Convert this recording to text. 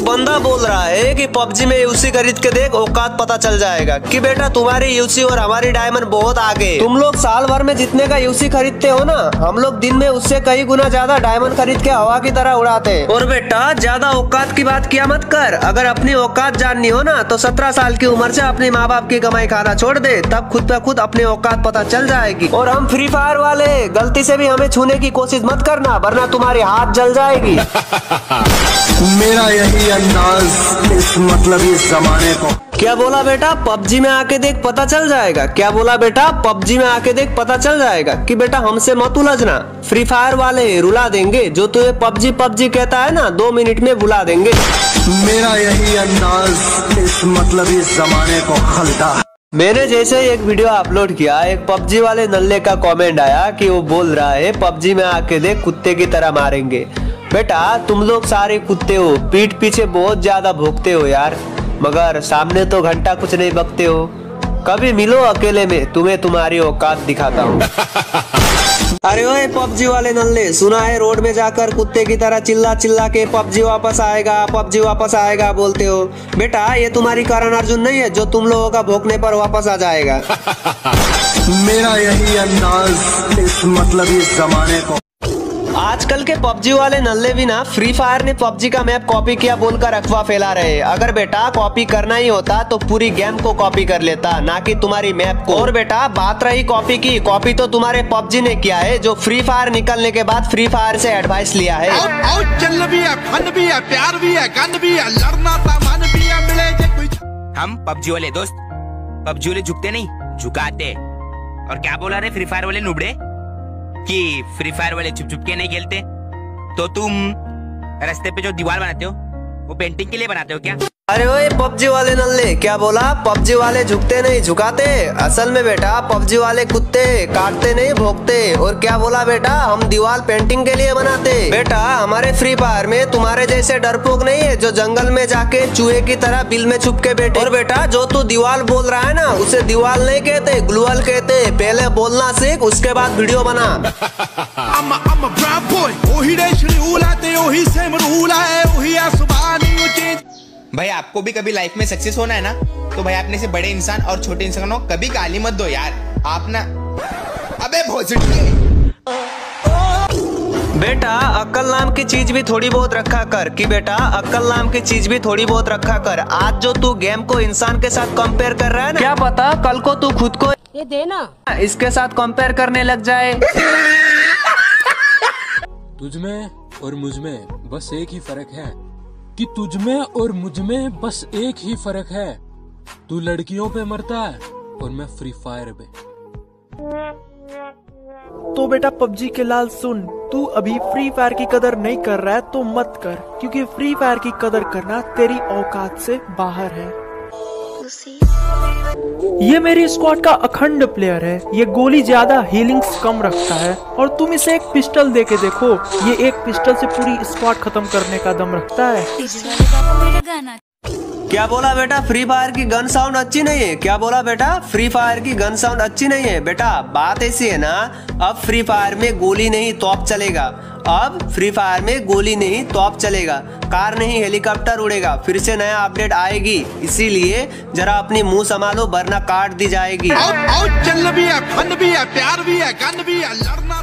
बंदा बोल रहा है कि पबजी में यूसी खरीद के देख, औकात पता चल जाएगा कि बेटा तुम्हारी यूसी और हमारी डायमंड बहुत आगे तुम लोग साल भर में जितने का यूसी खरीदते हो ना, हम लोग दिन में उससे कई गुना ज़्यादा डायमंड खरीद के हवा की तरह उड़ाते हैं। और बेटा, ज़्यादा औकात की बात किया मत कर। अगर अपनी औकात जाननी हो ना तो सत्रह साल की उम्र से अपने माँ बाप की कमाई खाना छोड़ दे, तब खुद ब खुद अपनी औकात पता चल जाएगी। और हम फ्री फायर वाले, गलती से भी हमें छूने की कोशिश मत करना, वरना तुम्हारी हाथ जल जाएगी। मेरा यही अंदाज। इस मतलब इस जमाने को। क्या बोला बेटा? पबजी में आके देख पता चल जाएगा। क्या बोला बेटा? पबजी में आके देख पता चल जाएगा कि बेटा हमसे मत उलझना। फ्री फायर वाले रुला देंगे। जो तुझे पबजी पबजी कहता है ना दो मिनट में बुला देंगे। मेरा यही अंदाज। इस मतलब इस जमाने को खलता। मैंने जैसे ही एक वीडियो अपलोड किया एक पबजी वाले नल्ले का कमेंट आया कि वो बोल रहा है पबजी में आके देख कुत्ते की तरह मारेंगे। बेटा तुम लोग सारे कुत्ते हो। पीठ पीछे बहुत ज़्यादा भोगते हो यार। मगर सामने तो घंटा कुछ नहीं बकते हो। कभी मिलो अकेले में तुम्हें तुम्हारी औकात दिखाता हूँ। अरे ओए पबजी वाले नल्ले सुना है रोड में जाकर कुत्ते की तरह चिल्ला चिल्ला के पबजी वापस आएगा पबजी वापस आएगा बोलते हो। बेटा ये तुम्हारी कारण अर्जुन नहीं है जो तुम लोगों का भोगने पर वापस आ जाएगा। मेरा यही अंदाज इस मतलब इस जमाने को। आजकल के पबजी वाले नल्ले भी ना फ्री फायर ने पबजी का मैप कॉपी किया बोलकर अफवाह फैला रहे अगर बेटा कॉपी करना ही होता तो पूरी गेम को कॉपी कर लेता ना कि तुम्हारी मैप को। और बेटा बात रही कॉपी की। कॉपी तो तुम्हारे पबजी ने किया है जो फ्री फायर निकलने के बाद फ्री फायर से एडवाइस लिया है। चल भी है फन भी है प्यार भी है गन भी है लड़ना सामान भी है मिले हम पबजी वाले दोस्त पबजी वाले झुकते नहीं झुकाते। और क्या बोला रहे फ्री फायर वाले नुबड़े? कि फ्री फायर वाले छुप छुप के नहीं खेलते? तो तुम रास्ते पे जो दीवार बनाते हो, वो पेंटिंग के लिए बनाते हो क्या? अरे ओए पबजी वाले नल्ले क्या बोला? पबजी वाले झुकते नहीं झुकाते। असल में बेटा पबजी वाले कुत्ते काटते नहीं भोगते और क्या बोला बेटा? हम दीवार पेंटिंग के लिए बनाते। बेटा हमारे फ्री फायर में तुम्हारे जैसे डरपोक नहीं है जो जंगल में जाके चूहे की तरह बिल में छुप के बैठे। और बेटा जो तू दीवार बोल रहा है ना उसे दीवार नहीं कहते ग्लूअल कहते। पहले बोलना सीख उसके बाद वीडियो बना। I'm a, I'm a भाई आपको भी कभी लाइफ में सक्सेस होना है ना तो भाई अपने से बड़े इंसान और छोटे इंसानों को कभी गाली मत दो यार। आप ना अबे भोसड़ी बेटा अक्कल नाम की चीज़ भी थोड़ी बहुत रखा कर। कि बेटा अक्कल नाम की चीज़ भी थोड़ी बहुत रखा कर। आज जो तू गेम को इंसान के साथ कंपेयर कर रहा है ना क्या पता कल को तू खुद को ये देना इसके साथ कंपेयर करने लग जाए। तुझ में और मुझमें बस एक ही फ़र्क है। कि तुझ में और मुझमें बस एक ही फ़र्क है। तू लड़कियों पे मरता है और मैं फ्री फायर पे। तो बेटा, पबजी के लाल सुन, तू अभी फ्री फायर की कदर नहीं कर रहा है तो मत कर, क्योंकि फ्री फायर की कदर करना तेरी औकात से बाहर है। ये मेरी स्क्वाड का अखंड प्लेयर है। ये गोली ज़्यादा हीलिंग कम रखता है। और तुम इसे एक पिस्टल दे के देखो। ये एक पिस्टल से पूरी स्क्वाड खत्म करने का दम रखता है। क्या बोला बेटा? फ्री फायर की गन साउंड अच्छी नहीं है। क्या बोला बेटा? फ्री फायर की गन साउंड अच्छी नहीं है। बेटा, बात ऐसी है ना, अब फ्री फायर में गोली नहीं तोप चलेगा। अब फ्री फायर में गोली नहीं तोप चलेगा। कार नहीं हेलीकॉप्टर उड़ेगा। फिर से नया अपडेट आएगी। इसीलिए जरा अपनी मुँह संभालो, वरना काट दी जाएगी। और और चल भी है भी है, प्यार भी है गन भी है, लड़ना